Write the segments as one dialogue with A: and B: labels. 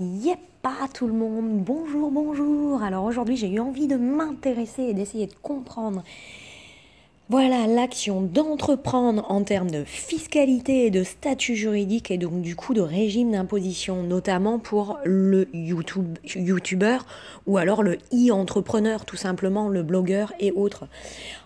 A: Yep, pas tout le monde. Bonjour, bonjour. Alors aujourd'hui, j'ai eu envie de m'intéresser et d'essayer de comprendre. Voilà l'action d'entreprendre en termes de fiscalité et de statut juridique et donc du coup de régime d'imposition, notamment pour le YouTube, YouTuber ou alors le e-entrepreneur, tout simplement le blogueur et autres.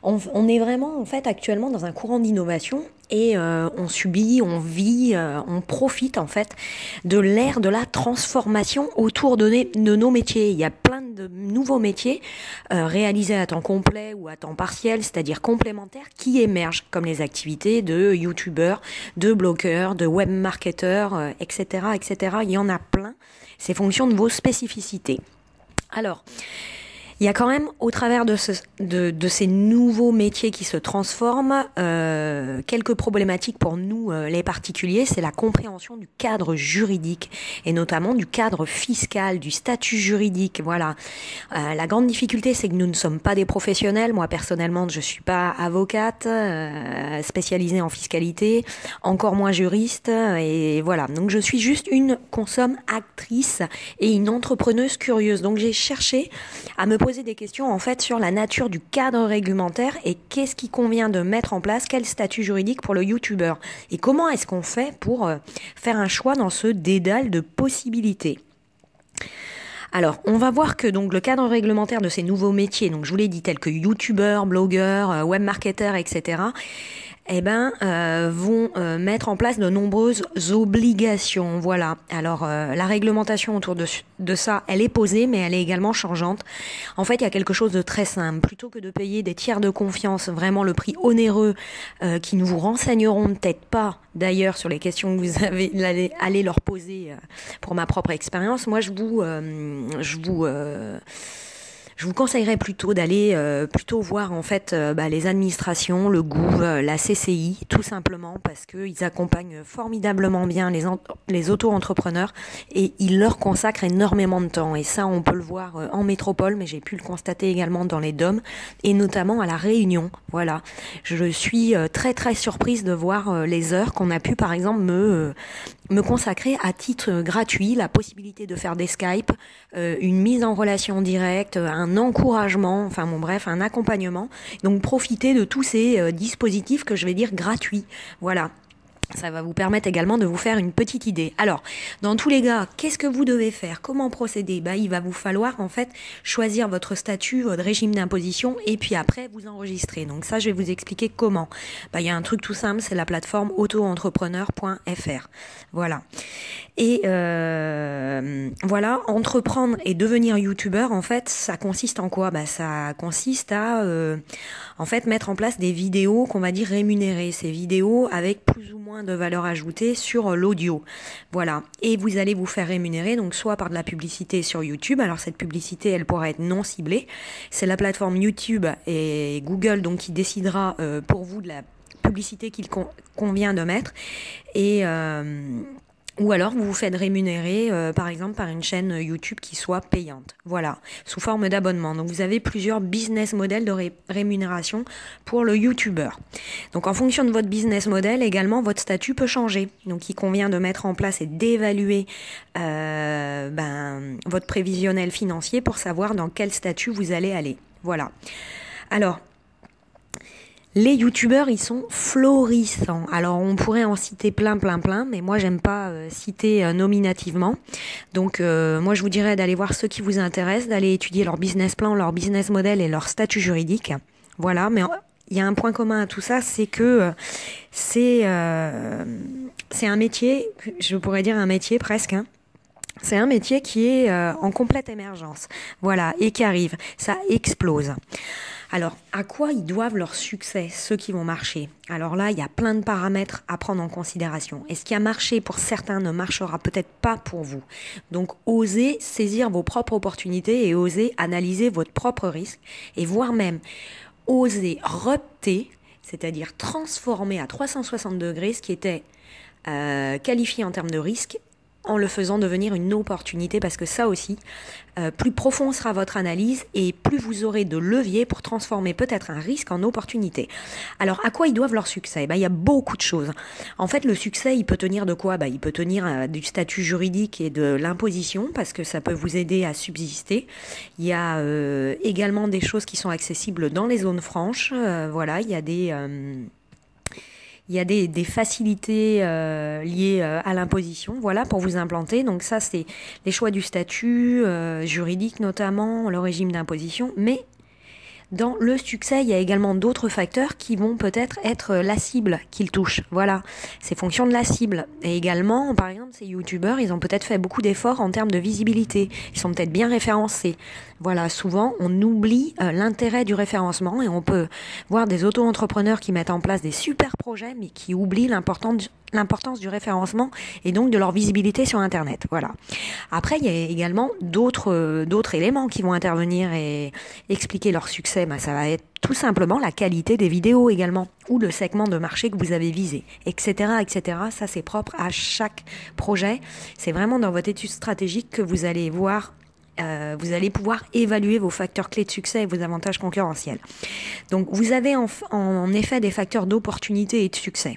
A: On, est vraiment en fait actuellement dans un courant d'innovation et euh, on subit, on vit, euh, on profite en fait de l'ère de la transformation autour de, de, nos métiers. Il y a plein de nouveaux métiers euh, réalisés à temps complet ou à temps partiel, c'est-à-dire complémentaires, qui émergent comme les activités de youtubeurs, de blogueurs, de web marketeurs, etc., etc. Il y en a plein. C'est fonction de vos spécificités. Alors, il y a quand même, au travers de, ce, de, de ces nouveaux métiers qui se transforment, euh, quelques problématiques pour nous, euh, les particuliers. C'est la compréhension du cadre juridique et notamment du cadre fiscal, du statut juridique. Voilà. Euh, la grande difficulté, c'est que nous ne sommes pas des professionnels. Moi, personnellement, je suis pas avocate spécialisée en fiscalité, encore moins juriste. Et voilà. Donc, je suis juste une consomme actrice et une entrepreneuse curieuse. Donc, j'ai cherché à me poser des questions en fait sur la nature du cadre réglementaire et qu'est-ce qui convient de mettre en place, quel statut juridique pour le youtubeur et comment est-ce qu'on fait pour euh, faire un choix dans ce dédale de possibilités. Alors, on va voir que donc le cadre réglementaire de ces nouveaux métiers, donc je vous l'ai dit, tels que youtubeur, blogueur, euh, webmarketer, etc., eh ben, euh, vont euh, mettre en place de nombreuses obligations. Voilà. Alors, euh, la réglementation autour de, de ça, elle est posée, mais elle est également changeante. En fait, il y a quelque chose de très simple. Plutôt que de payer des tiers de confiance, vraiment le prix onéreux, euh, qui ne vous renseigneront peut-être pas, d'ailleurs, sur les questions que vous avez allez, allez leur poser euh, pour ma propre expérience, moi, je vous, euh, je vous je vous conseillerais plutôt d'aller euh, plutôt voir en fait euh, bah, les administrations, le GOUV, euh, la CCI, tout simplement parce qu'ils accompagnent formidablement bien les, les auto-entrepreneurs et ils leur consacrent énormément de temps. Et ça, on peut le voir en métropole, mais j'ai pu le constater également dans les DOM et notamment à la Réunion. Voilà, je suis très très surprise de voir les heures qu'on a pu par exemple me me consacrer à titre gratuit la possibilité de faire des Skype, une mise en relation directe, un encouragement, enfin bon bref, un accompagnement. Donc profitez de tous ces euh, dispositifs que je vais dire gratuits. Voilà. Ça va vous permettre également de vous faire une petite idée. Alors, dans tous les cas, qu'est-ce que vous devez faire? Comment procéder? Bah, Il va vous falloir en fait choisir votre statut, votre régime d'imposition et puis après vous enregistrer. Donc ça, je vais vous expliquer comment. Bah, il y a un truc tout simple, c'est la plateforme autoentrepreneur.fr. Voilà. Et euh, voilà, entreprendre et devenir youtubeur, en fait, ça consiste en quoi? Bah, Ça consiste à euh, en fait mettre en place des vidéos qu'on va dire rémunérées. Ces vidéos avec plus ou moins de valeur ajoutée sur l'audio. Voilà. Et vous allez vous faire rémunérer, donc soit par de la publicité sur YouTube. Alors cette publicité, elle pourra être non ciblée. C'est la plateforme YouTube et Google donc qui décidera euh, pour vous de la publicité qu'il convient de mettre. Et euh, ou alors vous vous faites rémunérer euh, par exemple par une chaîne YouTube qui soit payante. Voilà, sous forme d'abonnement. Donc vous avez plusieurs business models de ré rémunération pour le YouTuber. Donc en fonction de votre business model également votre statut peut changer. Donc il convient de mettre en place et d'évaluer euh, ben, votre prévisionnel financier pour savoir dans quel statut vous allez aller. Voilà. Alors, les youtubeurs, ils sont florissants. Alors, on pourrait en citer plein, plein, plein, mais moi, j'aime pas euh, citer euh, nominativement. Donc, euh, moi, je vous dirais d'aller voir ceux qui vous intéressent, d'aller étudier leur business plan, leur business model et leur statut juridique. Voilà, mais il y a un point commun à tout ça, c'est que c'est c'est un métier, je pourrais dire un métier presque. Hein, c'est un métier qui est en complète émergence, voilà, et qui arrive, ça explose. Alors, à quoi ils doivent leur succès, ceux qui vont marcher? Alors là, il y a plein de paramètres à prendre en considération. Et ce qui a marché pour certains ne marchera peut-être pas pour vous? Donc, osez saisir vos propres opportunités et osez analyser votre propre risque et voire même oser repter, c'est-à-dire transformer à 360 degrés ce qui était euh, qualifié en termes de risque en le faisant devenir une opportunité parce que ça aussi, euh, plus profond sera votre analyse et plus vous aurez de levier pour transformer peut-être un risque en opportunité. Alors à quoi ils doivent leur succès? Ben, Il y a beaucoup de choses. En fait, le succès, il peut tenir de quoi? Ben, Il peut tenir euh, du statut juridique et de l'imposition parce que ça peut vous aider à subsister. Il y a euh, également des choses qui sont accessibles dans les zones franches. voilà, il y a des il y a des, facilités euh, liées euh, à l'imposition, voilà, pour vous implanter. Donc ça, c'est les choix du statut euh, juridique notamment, le régime d'imposition, mais dans le succès, il y a également d'autres facteurs qui vont peut-être être la cible qu'ils touchent. Voilà, c'est fonction de la cible. Et également, par exemple, ces youtubeurs, ils ont peut-être fait beaucoup d'efforts en termes de visibilité. Ils sont peut-être bien référencés. Voilà, souvent, on oublie euh, l'intérêt du référencement et on peut voir des auto-entrepreneurs qui mettent en place des super projets, mais qui oublient l'importance du référencement et donc de leur visibilité sur Internet. Voilà. Après, il y a également d'autres euh, d'autres éléments qui vont intervenir et expliquer leur succès. Ben, ça va être tout simplement la qualité des vidéos également ou le segment de marché que vous avez visé, etc., etc. Ça, c'est propre à chaque projet. C'est vraiment dans votre étude stratégique que vous allez voir euh, vous allez pouvoir évaluer vos facteurs clés de succès et vos avantages concurrentiels. Donc vous avez en, en effet des facteurs d'opportunité et de succès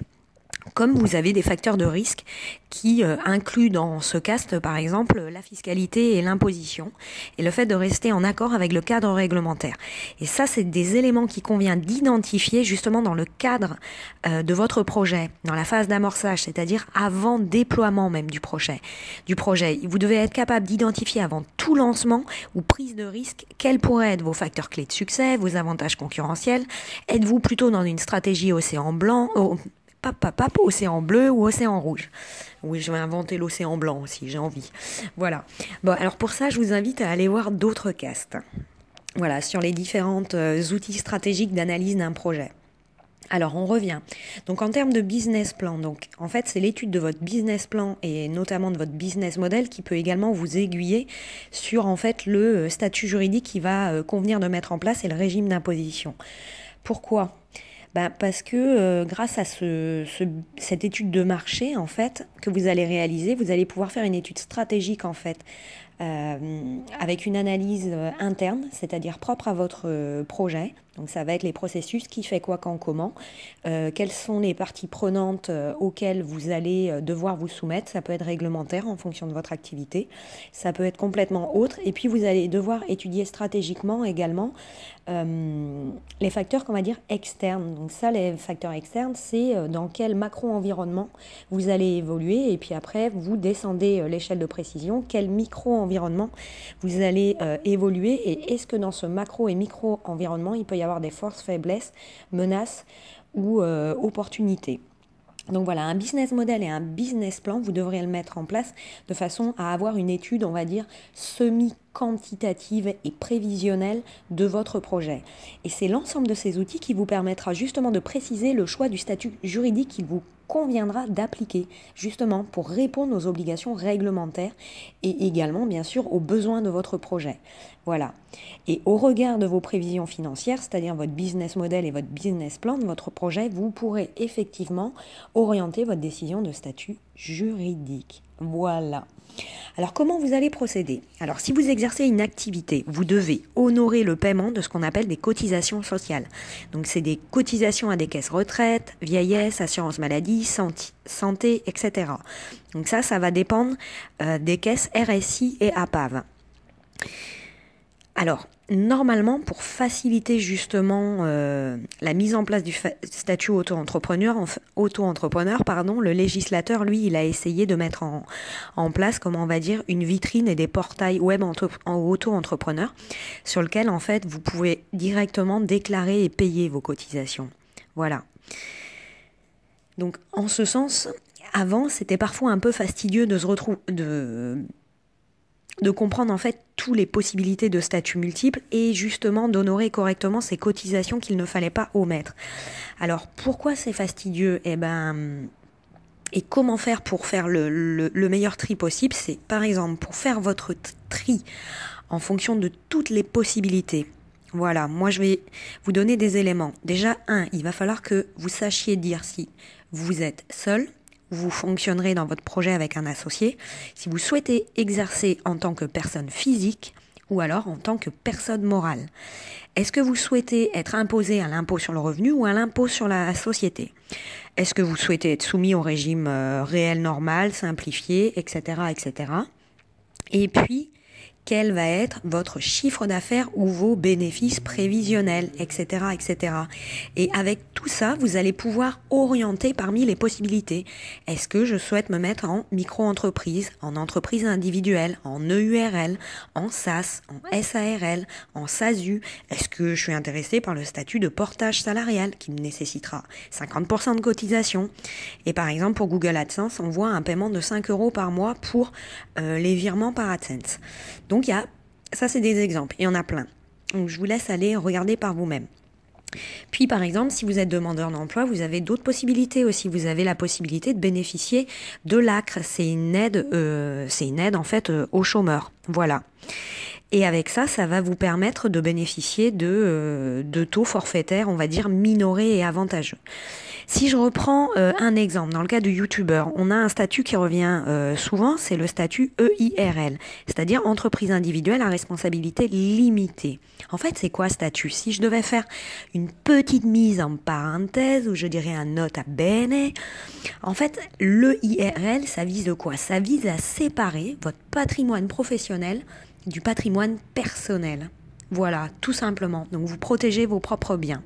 A: comme vous avez des facteurs de risque qui euh, incluent dans ce cast, par exemple, la fiscalité et l'imposition, et le fait de rester en accord avec le cadre réglementaire. Et ça, c'est des éléments qui convient d'identifier justement dans le cadre euh, de votre projet, dans la phase d'amorçage, c'est-à-dire avant déploiement même du projet. Du projet, vous devez être capable d'identifier avant tout lancement ou prise de risque quels pourraient être vos facteurs clés de succès, vos avantages concurrentiels. Êtes-vous plutôt dans une stratégie océan blanc, pap, océan bleu ou océan rouge. Oui, je vais inventer l'océan blanc aussi, j'ai envie. Voilà. Bon, alors pour ça, je vous invite à aller voir d'autres castes. Voilà, sur les différents euh, outils stratégiques d'analyse d'un projet. Alors on revient. Donc en termes de business plan, donc en fait c'est l'étude de votre business plan et notamment de votre business model qui peut également vous aiguiller sur en fait le euh, statut juridique qui va euh, convenir de mettre en place et le régime d'imposition. Pourquoi? Bah, parce que euh, grâce à ce, cette étude de marché, en fait, que vous allez réaliser, vous allez pouvoir faire une étude stratégique, en fait, euh, avec une analyse euh, interne, c'est-à-dire propre à votre projet, donc ça va être les processus, qui fait quoi, quand, comment, euh, quelles sont les parties prenantes euh, auxquelles vous allez euh, devoir vous soumettre. Ça peut être réglementaire en fonction de votre activité, ça peut être complètement autre. Et puis vous allez devoir étudier stratégiquement également les facteurs qu'on va dire externes. Donc ça, les facteurs externes, c'est dans quel macro-environnement vous allez évoluer. Et puis après, vous descendez l'échelle de précision, quel micro-environnement vous allez évoluer. Et est-ce que dans ce macro et micro-environnement, il peut y avoir des forces, faiblesses, menaces ou euh, opportunités. Donc voilà, un business model et un business plan, vous devrez le mettre en place de façon à avoir une étude, on va dire, semi-quantitative et prévisionnelle de votre projet. Et c'est l'ensemble de ces outils qui vous permettra justement de préciser le choix du statut juridique qu'il vous conviendra d'appliquer, justement pour répondre aux obligations réglementaires et également, bien sûr, aux besoins de votre projet. Voilà. Et au regard de vos prévisions financières, c'est-à-dire votre business model et votre business plan de votre projet, vous pourrez effectivement orienter votre décision de statut juridique. Voilà. Alors comment vous allez procéder? Alors si vous exercez une activité, vous devez honorer le paiement de ce qu'on appelle des cotisations sociales. Donc c'est des cotisations à des caisses retraite, vieillesse, assurance maladie, santé, etc. Donc ça, ça va dépendre euh, des caisses RSI et APAV. Alors, normalement, pour faciliter justement euh, la mise en place du statut auto-entrepreneur, pardon, le législateur, lui, il a essayé de mettre en, place, comment on va dire, une vitrine et des portails web en auto-entrepreneur sur lequel, en fait, vous pouvez directement déclarer et payer vos cotisations. Voilà. Donc, en ce sens, avant, c'était parfois un peu fastidieux de se retrouver, de de comprendre en fait toutes les possibilités de statuts multiples et justement d'honorer correctement ces cotisations qu'il ne fallait pas omettre. Alors pourquoi c'est fastidieux? Eh ben et comment faire pour faire le, le meilleur tri possible? C'est par exemple pour faire votre tri en fonction de toutes les possibilités. Voilà, moi je vais vous donner des éléments. Déjà, un, il va falloir que vous sachiez dire si vous êtes seul, vous fonctionnerez dans votre projet avec un associé, si vous souhaitez exercer en tant que personne physique ou alors en tant que personne morale. Est-ce que vous souhaitez être imposé à l'impôt sur le revenu ou à l'impôt sur la société? Est-ce que vous souhaitez être soumis au régime euh, réel normal, simplifié, etc., etc. Et puis, quel va être votre chiffre d'affaires ou vos bénéfices prévisionnels, etc., etc. Et avec tout ça, vous allez pouvoir orienter parmi les possibilités. Est-ce que je souhaite me mettre en micro-entreprise, en entreprise individuelle, en EURL, en SAS, en SARL, en SASU? Est-ce que je suis intéressé par le statut de portage salarial qui me nécessitera 50% de cotisation? Et par exemple, pour Google AdSense, on voit un paiement de 5 euros par mois pour euh, les virements par AdSense. Donc il y ça c'est des exemples, il y en a plein. Donc je vous laisse aller regarder par vous-même. Puis par exemple, si vous êtes demandeur d'emploi, vous avez d'autres possibilités aussi. Vous avez la possibilité de bénéficier de l'ACRE. C'est une aide, euh, c'est une aide en fait euh, aux chômeurs. Voilà. Et avec ça, ça va vous permettre de bénéficier de, euh, de taux forfaitaires, on va dire, minorés et avantageux. Si je reprends euh, un exemple, dans le cas du YouTuber, on a un statut qui revient euh, souvent, c'est le statut EIRL, c'est-à-dire entreprise individuelle à responsabilité limitée. En fait, c'est quoi statut? Si je devais faire une petite mise en parenthèse, ou je dirais un note à bene, en fait, l'EIRL, ça vise de quoi? Ça vise à séparer votre patrimoine professionnel du patrimoine personnel. Voilà, tout simplement. Donc vous protégez vos propres biens.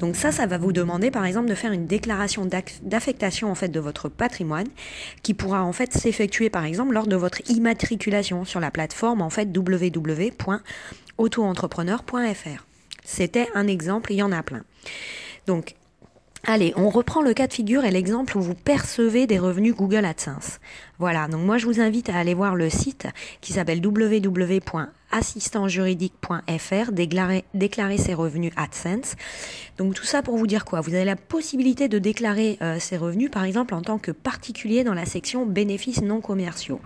A: Donc ça, ça va vous demander par exemple de faire une déclaration d'affectation en fait de votre patrimoine qui pourra en fait s'effectuer par exemple lors de votre immatriculation sur la plateforme en fait www.autoentrepreneur.fr. C'était un exemple, il y en a plein. Donc Allez, on reprend le cas de figure et l'exemple où vous percevez des revenus Google AdSense. Voilà, donc moi je vous invite à aller voir le site qui s'appelle www.assistantjuridique.fr, déclarer, déclarer ses revenus AdSense. Donc tout ça pour vous dire quoi? Vous avez la possibilité de déclarer euh, ses revenus par exemple en tant que particulier dans la section bénéfices non commerciaux.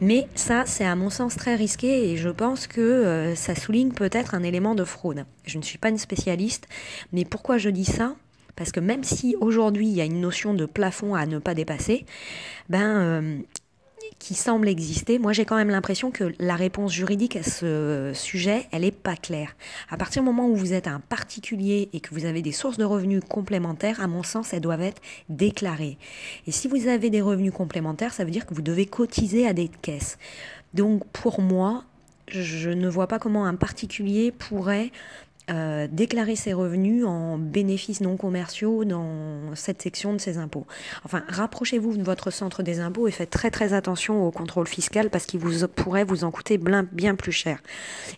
A: Mais ça, c'est à mon sens très risqué et je pense que euh, ça souligne peut-être un élément de fraude. Je ne suis pas une spécialiste, mais pourquoi je dis ça? Parce que même si aujourd'hui il y a une notion de plafond à ne pas dépasser, ben, euh, qui semble exister, moi j'ai quand même l'impression que la réponse juridique à ce sujet, elle n'est pas claire. À partir du moment où vous êtes un particulier et que vous avez des sources de revenus complémentaires, à mon sens, elles doivent être déclarées. Et si vous avez des revenus complémentaires, ça veut dire que vous devez cotiser à des caisses. Donc pour moi, je ne vois pas comment un particulier pourrait euh, déclarer ses revenus en bénéfices non commerciaux dans cette section de ses impôts. Enfin, rapprochez-vous de votre centre des impôts et faites très très attention au contrôle fiscal parce qu'il vous pourrait vous en coûter bien plus cher.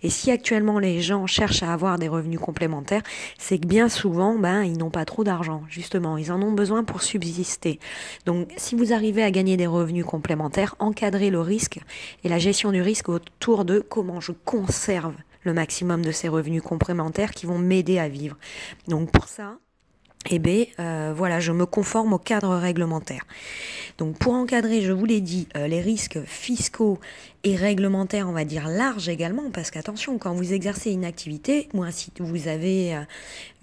A: Et si actuellement les gens cherchent à avoir des revenus complémentaires, c'est que bien souvent, ben, ils n'ont pas trop d'argent, justement. Ils en ont besoin pour subsister. Donc, si vous arrivez à gagner des revenus complémentaires, encadrez le risque et la gestion du risque autour de comment je conserve le maximum de ces revenus complémentaires qui vont m'aider à vivre. Donc pour ça, eh bien, euh, voilà, je me conforme au cadre réglementaire. Donc, pour encadrer, je vous l'ai dit, euh, les risques fiscaux et réglementaires, on va dire larges également, parce qu'attention, quand vous exercez une activité ou un site, vous avez,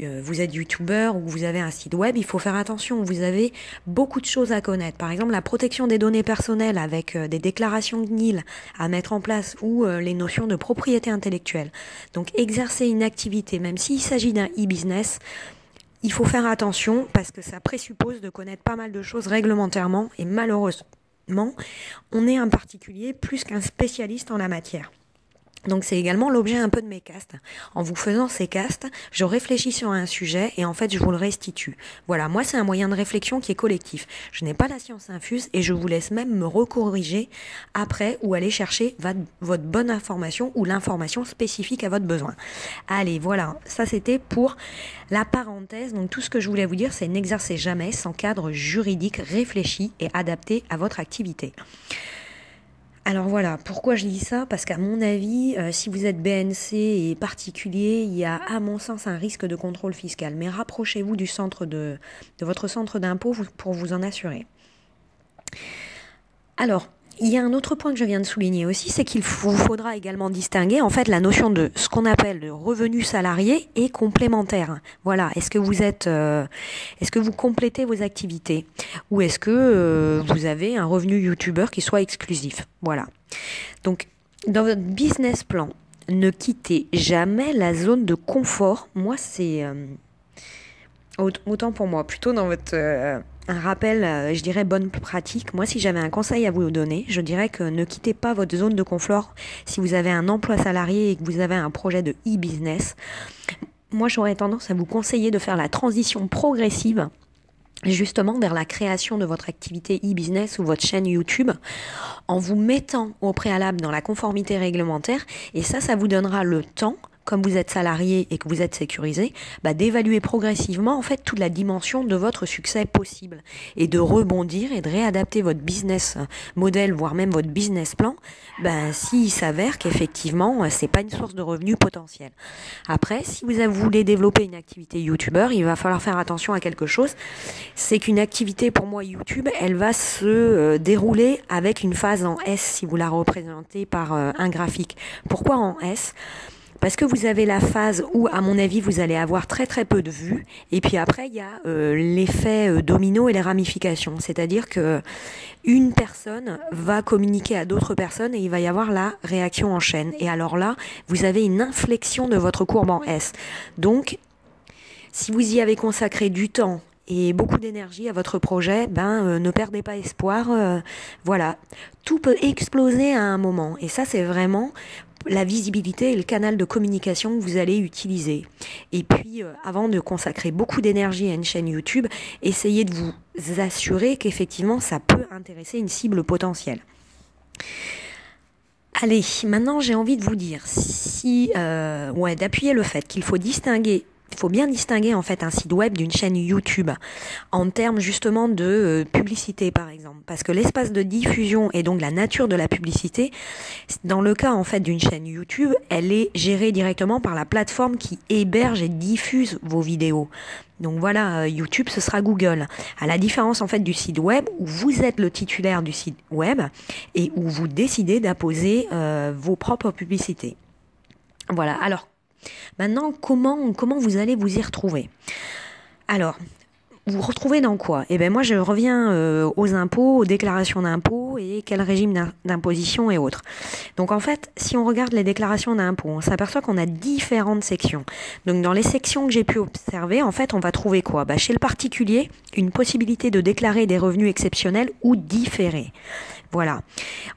A: euh, vous êtes youtubeur ou vous avez un site web, il faut faire attention. Vous avez beaucoup de choses à connaître. Par exemple, la protection des données personnelles avec des déclarations de NIL à mettre en place ou les notions de propriété intellectuelle. Donc, exercer une activité, même s'il s'agit d'un e-business, il faut faire attention parce que ça présuppose de connaître pas mal de choses réglementairement et malheureusement, on est un particulier plus qu'un spécialiste en la matière. Donc c'est également l'objet un peu de mes castes. En vous faisant ces castes, je réfléchis sur un sujet et en fait je vous le restitue. Voilà, moi c'est un moyen de réflexion qui est collectif. Je n'ai pas la science infuse et je vous laisse même me recorriger après ou aller chercher votre bonne information ou l'information spécifique à votre besoin. Allez, voilà, ça c'était pour la parenthèse. Donc tout ce que je voulais vous dire, c'est n'exercer jamais sans cadre juridique réfléchi et adapté à votre activité. Alors voilà, pourquoi je dis ça? Parce qu'à mon avis, euh, si vous êtes BNC et particulier, il y a à mon sens un risque de contrôle fiscal. Mais rapprochez-vous du centre de, de votre centre d'impôt pour vous en assurer. Alors, il y a un autre point que je viens de souligner aussi, c'est qu'il vous faudra également distinguer en fait la notion de ce qu'on appelle le revenu salarié et complémentaire. Voilà, est-ce que vous êtes, euh, est-ce que vous complétez vos activités ou est-ce que euh, vous avez un revenu youtubeur qui soit exclusif? Voilà. Donc dans votre business plan, ne quittez jamais la zone de confort. Moi, c'est euh, autant pour moi, plutôt dans votre un rappel, euh, je dirais, bonne pratique. Moi, si j'avais un conseil à vous donner, je dirais que ne quittez pas votre zone de confort si vous avez un emploi salarié et que vous avez un projet de e-business. Moi, j'aurais tendance à vous conseiller de faire la transition progressive justement vers la création de votre activité e-business ou votre chaîne YouTube en vous mettant au préalable dans la conformité réglementaire et ça ça vous donnera le temps comme vous êtes salarié et que vous êtes sécurisé, bah, d'évaluer progressivement en fait toute la dimension de votre succès possible et de rebondir et de réadapter votre business model, voire même votre business plan, bah, s'il s'avère qu'effectivement c'est pas une source de revenus potentielle. Après, si vous voulez développer une activité YouTuber, il va falloir faire attention à quelque chose, c'est qu'une activité pour moi YouTube, elle va se euh, dérouler avec une phase en S si vous la représentez par euh, un graphique. Pourquoi en S? Parce que vous avez la phase où, à mon avis, vous allez avoir très très peu de vues. Et puis après, il y a euh, l'effet euh, domino et les ramifications. C'est-à-dire que une personne va communiquer à d'autres personnes et il va y avoir la réaction en chaîne. Et alors là, vous avez une inflexion de votre courbe en S. Donc, si vous y avez consacré du temps et beaucoup d'énergie à votre projet, ben euh, ne perdez pas espoir. voilà, tout peut exploser à un moment. Et ça, c'est vraiment la visibilité et le canal de communication que vous allez utiliser. Et puis, euh, avant de consacrer beaucoup d'énergie à une chaîne YouTube, essayez de vous assurer qu'effectivement, ça peut intéresser une cible potentielle. Allez, maintenant j'ai envie de vous dire si, euh, ouais, d'appuyer le fait qu'il faut distinguer faut bien distinguer en fait un site web d'une chaîne YouTube en termes justement de euh, publicité par exemple parce que l'espace de diffusion et donc la nature de la publicité dans le cas en fait d'une chaîne YouTube elle est gérée directement par la plateforme qui héberge et diffuse vos vidéos donc voilà, euh, YouTube, ce sera Google. À la différence en fait du site web où vous êtes le titulaire du site web et où vous décidez d'apposer euh, vos propres publicités. Voilà. Alors Maintenant, comment, comment vous allez vous y retrouver? Alors, vous retrouvez dans quoi? Eh bien moi je reviens euh, aux impôts, aux déclarations d'impôts et quel régime d'imposition et autres. Donc en fait, si on regarde les déclarations d'impôts, on s'aperçoit qu'on a différentes sections. Donc dans les sections que j'ai pu observer, en fait, on va trouver quoi? Bah, Chez le particulier, une possibilité de déclarer des revenus exceptionnels ou différés. Voilà.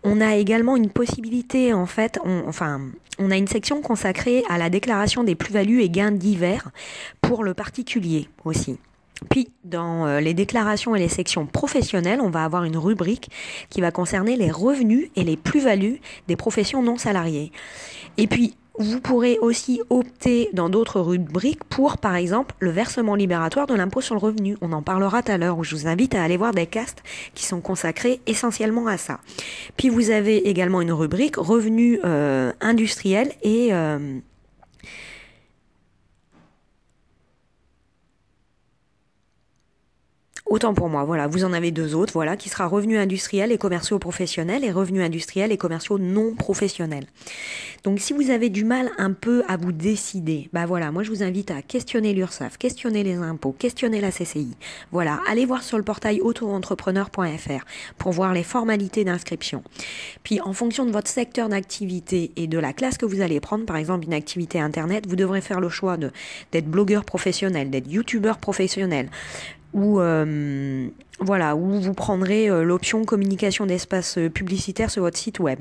A: On a également une possibilité, en fait, enfin, on a une section consacrée à la déclaration des plus-values et gains divers pour le particulier aussi. Puis, dans euh, les déclarations et les sections professionnelles, on va avoir une rubrique qui va concerner les revenus et les plus-values des professions non salariées. Et puis, vous pourrez aussi opter dans d'autres rubriques pour, par exemple, le versement libératoire de l'impôt sur le revenu. On en parlera tout à l'heure, où je vous invite à aller voir des castes qui sont consacrés essentiellement à ça. Puis vous avez également une rubrique revenus euh, industriels et euh, Autant pour moi, voilà, vous en avez deux autres, voilà, qui sera revenus industriels et commerciaux professionnels et revenus industriels et commerciaux non professionnels. Donc si vous avez du mal un peu à vous décider, bah voilà, moi je vous invite à questionner l'URSSAF, questionner les impôts, questionner la CCI. Voilà, allez voir sur le portail autoentrepreneur.fr pour voir les formalités d'inscription. Puis en fonction de votre secteur d'activité et de la classe que vous allez prendre, par exemple une activité internet, vous devrez faire le choix d'être blogueur professionnel, d'être youtubeur professionnel, ou euh, voilà, où vous prendrez euh, l'option communication d'espace euh, publicitaire sur votre site web.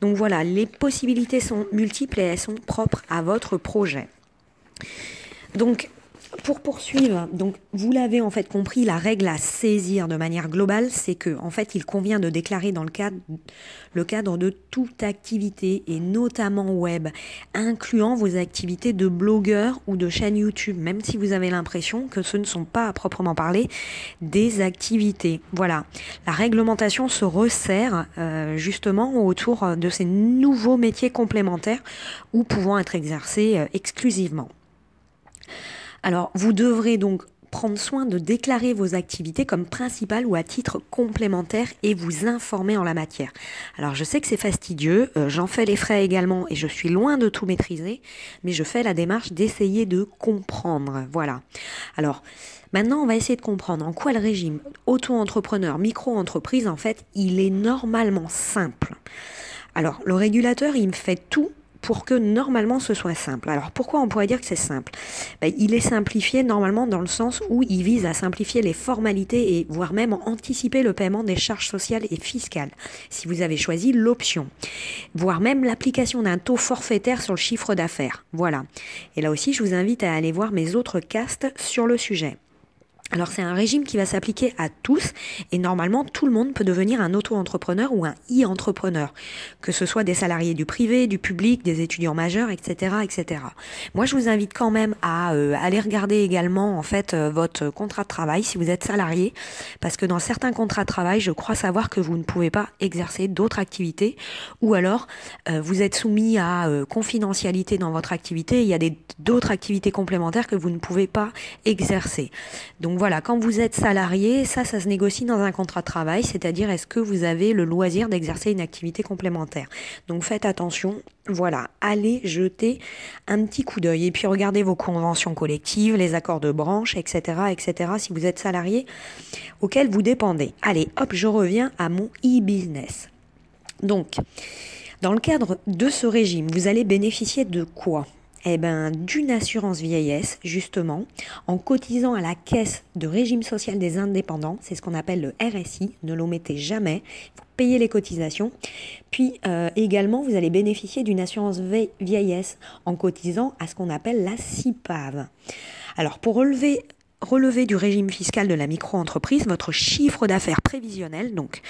A: Donc voilà, les possibilités sont multiples et elles sont propres à votre projet. Donc pour poursuivre, donc vous l'avez en fait compris, la règle à saisir de manière globale, c'est que en fait il convient de déclarer dans le cadre, de toute activité et notamment web, incluant vos activités de blogueur ou de chaîne YouTube, même si vous avez l'impression que ce ne sont pas à proprement parler des activités. Voilà, la réglementation se resserre euh, justement autour de ces nouveaux métiers complémentaires ou pouvant être exercés euh, exclusivement. Alors, vous devrez donc prendre soin de déclarer vos activités comme principales ou à titre complémentaire et vous informer en la matière. Alors je sais que c'est fastidieux, euh, j'en fais les frais également et je suis loin de tout maîtriser, mais je fais la démarche d'essayer de comprendre. Voilà. Alors maintenant on va essayer de comprendre en quoi le régime auto-entrepreneur, micro-entreprise en fait, il est normalement simple. Alors le régulateur il me fait tout pour que normalement ce soit simple. Alors pourquoi on pourrait dire que c'est simple? Ben, Il est simplifié normalement dans le sens où il vise à simplifier les formalités et voire même anticiper le paiement des charges sociales et fiscales, si vous avez choisi l'option, voire même l'application d'un taux forfaitaire sur le chiffre d'affaires. Voilà. Et là aussi, je vous invite à aller voir mes autres castes sur le sujet. Alors c'est un régime qui va s'appliquer à tous et normalement tout le monde peut devenir un auto-entrepreneur ou un e-entrepreneur, que ce soit des salariés du privé, du public, des étudiants majeurs, etc., etc. Moi je vous invite quand même à euh, aller regarder également en fait euh, votre contrat de travail si vous êtes salarié, parce que dans certains contrats de travail je crois savoir que vous ne pouvez pas exercer d'autres activités ou alors euh, vous êtes soumis à confidentialité dans votre activité, il y a d'autres activités complémentaires que vous ne pouvez pas exercer. Donc voilà, quand vous êtes salarié, ça, ça se négocie dans un contrat de travail, c'est-à-dire est-ce que vous avez le loisir d'exercer une activité complémentaire. Donc faites attention, voilà, allez jeter un petit coup d'œil et puis regardez vos conventions collectives, les accords de branche, etc., etc. Si vous êtes salarié, auquel vous dépendez. Allez, hop, je reviens à mon e-business. Donc, dans le cadre de ce régime, vous allez bénéficier de quoi? Eh ben, d'une assurance vieillesse, justement, en cotisant à la caisse de régime social des indépendants, c'est ce qu'on appelle le RSI, ne l'omettez jamais, faut payer les cotisations. Puis euh, également, vous allez bénéficier d'une assurance vieillesse en cotisant à ce qu'on appelle la CIPAV. Alors, pour relever relever du régime fiscal de la micro-entreprise votre chiffre d'affaires prévisionnel, donc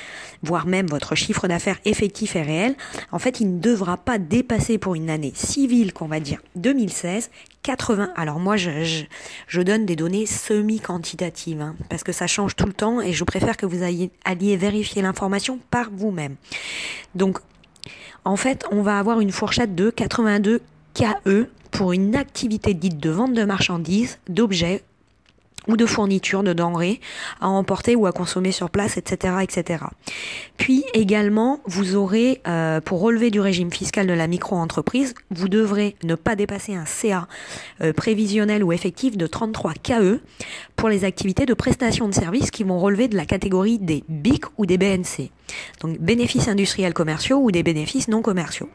A: voire même votre chiffre d'affaires effectif et réel, en fait, il ne devra pas dépasser pour une année civile, qu'on va dire 2016, 80. Alors moi, je, je, donne des données semi-quantitatives, hein, parce que ça change tout le temps et je préfère que vous alliez, alliez vérifier l'information par vous-même. Donc, en fait, on va avoir une fourchette de 82 KE pour une activité dite de vente de marchandises, d'objets ou de fournitures, de denrées à emporter ou à consommer sur place, etc., etc. Puis également, vous aurez, euh, pour relever du régime fiscal de la micro-entreprise, vous devrez ne pas dépasser un CA euh, prévisionnel ou effectif de 33 KE pour les activités de prestation de services qui vont relever de la catégorie des BIC ou des BNC. Donc bénéfices industriels commerciaux ou des bénéfices non commerciaux.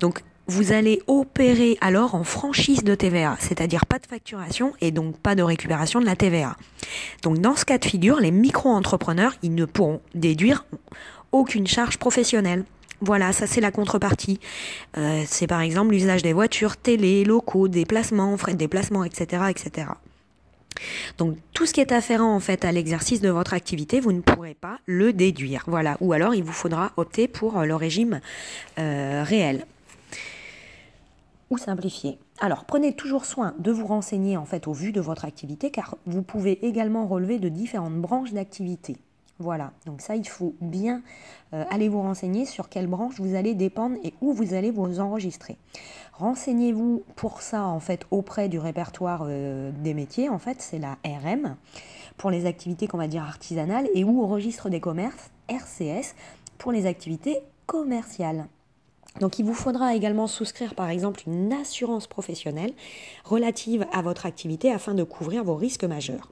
A: Donc vous allez opérer alors en franchise de TVA, c'est-à-dire pas de facturation et donc pas de récupération de la TVA. Donc dans ce cas de figure, les micro-entrepreneurs, ils ne pourront déduire aucune charge professionnelle. Voilà, ça c'est la contrepartie. Euh, c'est par exemple l'usage des voitures, télé, locaux, déplacements, frais de déplacement, etc., etc. Donc tout ce qui est afférent en fait à l'exercice de votre activité, vous ne pourrez pas le déduire. Voilà, ou alors il vous faudra opter pour le régime euh, réel ou simplifier. Alors, prenez toujours soin de vous renseigner en fait au vu de votre activité car vous pouvez également relever de différentes branches d'activité. Voilà, donc ça, il faut bien euh, aller vous renseigner sur quelle branche vous allez dépendre et où vous allez vous enregistrer. Renseignez-vous pour ça, en fait, auprès du répertoire euh, des métiers, en fait, c'est la RM, pour les activités qu'on va dire artisanales, et où au registre des commerces, RCS, pour les activités commerciales. Donc il vous faudra également souscrire par exemple une assurance professionnelle relative à votre activité afin de couvrir vos risques majeurs.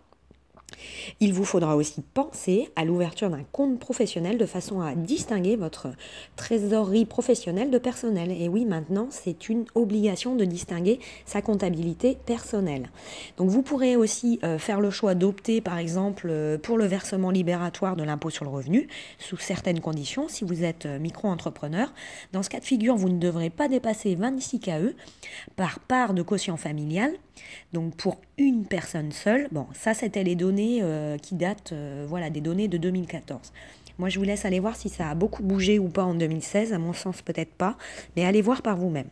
A: Il vous faudra aussi penser à l'ouverture d'un compte professionnel de façon à distinguer votre trésorerie professionnelle de personnel. Et oui, maintenant, c'est une obligation de distinguer sa comptabilité personnelle. Donc vous pourrez aussi euh, faire le choix d'opter, par exemple, euh, pour le versement libératoire de l'impôt sur le revenu, sous certaines conditions, si vous êtes euh, micro-entrepreneur. Dans ce cas de figure, vous ne devrez pas dépasser 26 KE par part de quotient familial donc pour une personne seule, bon, ça c'était les données euh, qui datent, euh, voilà, des données de 2014. Moi, je vous laisse aller voir si ça a beaucoup bougé ou pas en 2016. À mon sens, peut-être pas, mais allez voir par vous-même.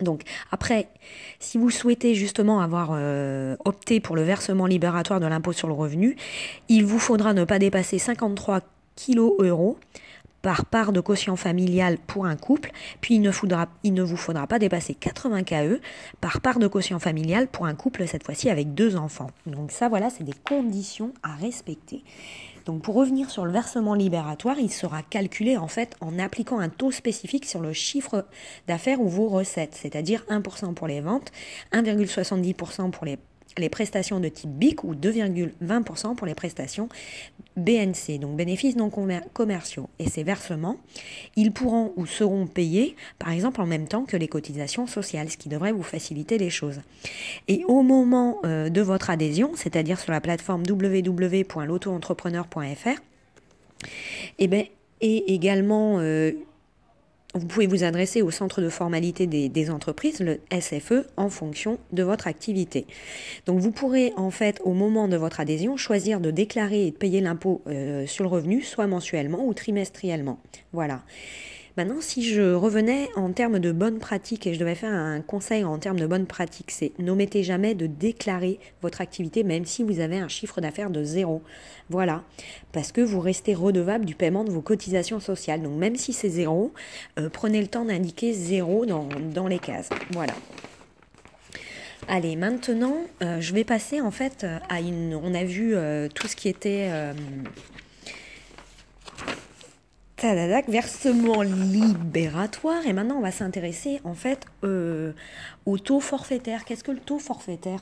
A: Donc après, si vous souhaitez justement avoir euh, opté pour le versement libératoire de l'impôt sur le revenu, il vous faudra ne pas dépasser 53 kg euros par part de quotient familial pour un couple, puis il ne, vous faudra pas dépasser 80 KE par part de quotient familial pour un couple, cette fois-ci avec deux enfants. Donc ça, voilà, c'est des conditions à respecter. Donc pour revenir sur le versement libératoire, il sera calculé en fait en appliquant un taux spécifique sur le chiffre d'affaires ou vos recettes, c'est-à-dire 1% pour les ventes, 1,70% pour les les prestations de type BIC ou 2,20% pour les prestations BNC, donc bénéfices non commerciaux. Et ces versements, ils pourront ou seront payés, par exemple, en même temps que les cotisations sociales, ce qui devrait vous faciliter les choses. Et au moment euh, de votre adhésion, c'est-à-dire sur la plateforme www.lautoentrepreneur.fr, et, ben, et également euh, vous pouvez vous adresser au centre de formalité des, entreprises, le SFE, en fonction de votre activité. Donc vous pourrez en fait au moment de votre adhésion choisir de déclarer et de payer l'impôt euh, sur le revenu soit mensuellement ou trimestriellement. Voilà. Maintenant, si je revenais en termes de bonnes pratiques et je devais faire un conseil en termes de bonnes pratiques, c'est n'omettez jamais de déclarer votre activité même si vous avez un chiffre d'affaires de zéro. Voilà, parce que vous restez redevable du paiement de vos cotisations sociales. Donc même si c'est zéro, euh, prenez le temps d'indiquer zéro dans, dans les cases. Voilà. Allez, maintenant, euh, je vais passer en fait à une. On a vu euh, tout ce qui était versement libératoire. Et maintenant, on va s'intéresser en fait euh, au taux forfaitaire. Qu'est-ce que le taux forfaitaire?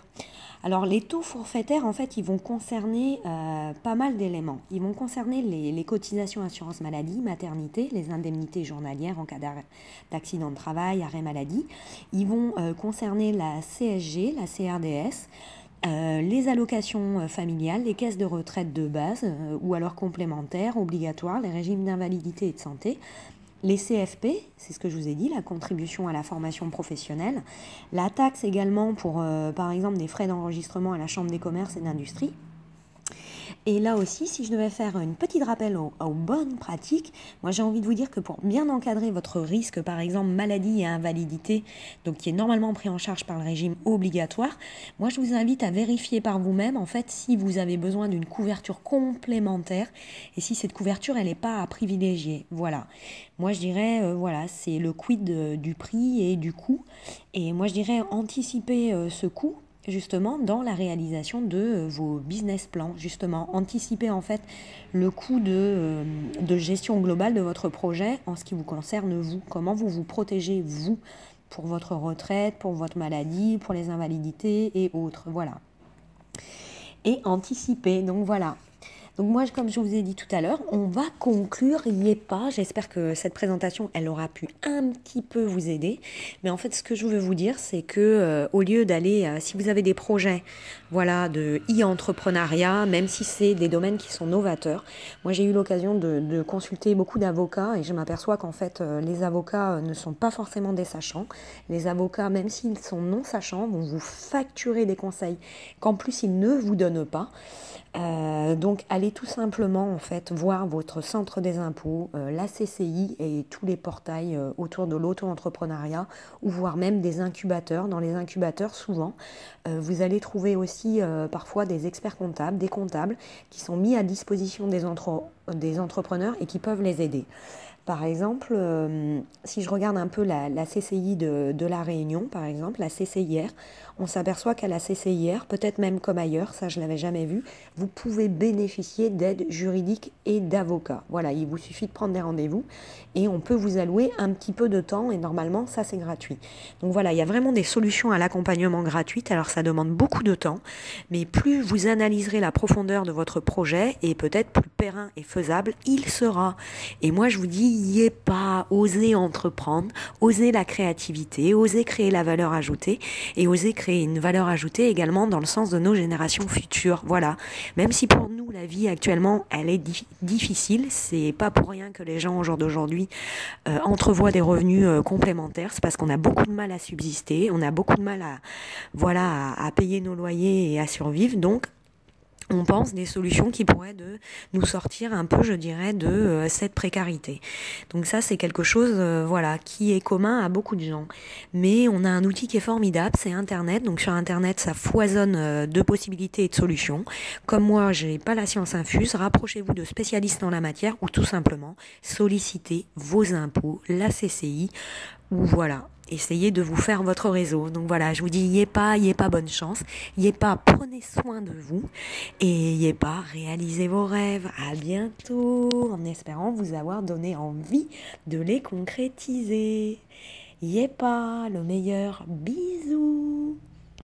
A: Alors, les taux forfaitaires, en fait, ils vont concerner euh, pas mal d'éléments. Ils vont concerner les, cotisations assurance maladie, maternité, les indemnités journalières en cas d'accident de travail, arrêt maladie. Ils vont euh, concerner la CSG, la CRDS. Euh, les allocations euh, familiales, les caisses de retraite de base euh, ou alors complémentaires, obligatoires, les régimes d'invalidité et de santé, les CFP, c'est ce que je vous ai dit, la contribution à la formation professionnelle, la taxe également pour, par exemple, des frais d'enregistrement à la Chambre des commerces et d'industrie, et là aussi, si je devais faire une petite rappel aux, bonnes pratiques, moi j'ai envie de vous dire que pour bien encadrer votre risque, par exemple maladie et invalidité, donc qui est normalement pris en charge par le régime obligatoire, moi je vous invite à vérifier par vous-même en fait si vous avez besoin d'une couverture complémentaire et si cette couverture elle n'est pas à privilégier. Voilà. Moi je dirais euh, voilà c'est le quid euh, du prix et du coût et moi je dirais anticiper euh, ce coût justement dans la réalisation de euh, vos business plans, justement anticiper en fait le coût de, euh, de, gestion globale de votre projet en ce qui vous concerne vous, comment vous vous protégez vous pour votre retraite, pour votre maladie, pour les invalidités et autres, voilà. Et anticiper, donc voilà, donc moi, comme je vous ai dit tout à l'heure, on va conclure, il n'y est pas. J'espère que cette présentation, elle aura pu un petit peu vous aider. Mais en fait, ce que je veux vous dire, c'est que euh, au lieu d'aller, euh, si vous avez des projets, voilà, de e-entrepreneuriat, même si c'est des domaines qui sont novateurs, moi j'ai eu l'occasion de, consulter beaucoup d'avocats et je m'aperçois qu'en fait, euh, les avocats ne sont pas forcément des sachants. Les avocats, même s'ils sont non sachants, vont vous facturer des conseils qu'en plus ils ne vous donnent pas. Euh, donc allez tout simplement en fait voir votre centre des impôts, euh, la CCI et tous les portails euh, autour de l'auto-entrepreneuriat ou voire même des incubateurs. Dans les incubateurs souvent vous allez trouver aussi parfois des experts comptables, des comptables qui sont mis à disposition des, des entrepreneurs et qui peuvent les aider. Par exemple, si je regarde un peu la, CCI de, de, La Réunion, par exemple, la CCIR, on s'aperçoit qu'à la CCIR, peut-être même comme ailleurs, ça je l'avais jamais vu, vous pouvez bénéficier d'aide juridique et d'avocats. Voilà, il vous suffit de prendre des rendez-vous et on peut vous allouer un petit peu de temps et normalement ça c'est gratuit. Donc voilà, il y a vraiment des solutions à l'accompagnement gratuite. Alors ça demande beaucoup de temps, mais plus vous analyserez la profondeur de votre projet et peut-être plus périn et faisable il sera. Et moi je vous dis, y est pas, osez entreprendre, osez la créativité, osez créer la valeur ajoutée et osez créer une valeur ajoutée également dans le sens de nos générations futures. Voilà. Même si pour nous la vie actuellement elle est difficile, c'est pas pour rien que les gens au jour d'aujourd'hui euh, entrevoient des revenus euh, complémentaires. C'est parce qu'on a beaucoup de mal à subsister, on a beaucoup de mal à voilà à payer nos loyers et à survivre. Donc on pense des solutions qui pourraient nous sortir un peu, je dirais, de euh, cette précarité. Donc ça, c'est quelque chose, euh, voilà, qui est commun à beaucoup de gens. Mais on a un outil qui est formidable, c'est Internet. Donc sur Internet, ça foisonne euh, de possibilités et de solutions. Comme moi, j'ai pas la science infuse, rapprochez-vous de spécialistes dans la matière ou tout simplement sollicitez vos impôts, la CCI, ou voilà, essayez de vous faire votre réseau. Donc voilà, je vous dis, y pas, y pas bonne chance, y pas, prenez soin de vous et y pas, réalisez vos rêves. À bientôt, en espérant vous avoir donné envie de les concrétiser. Y pas, le meilleur. Bisous.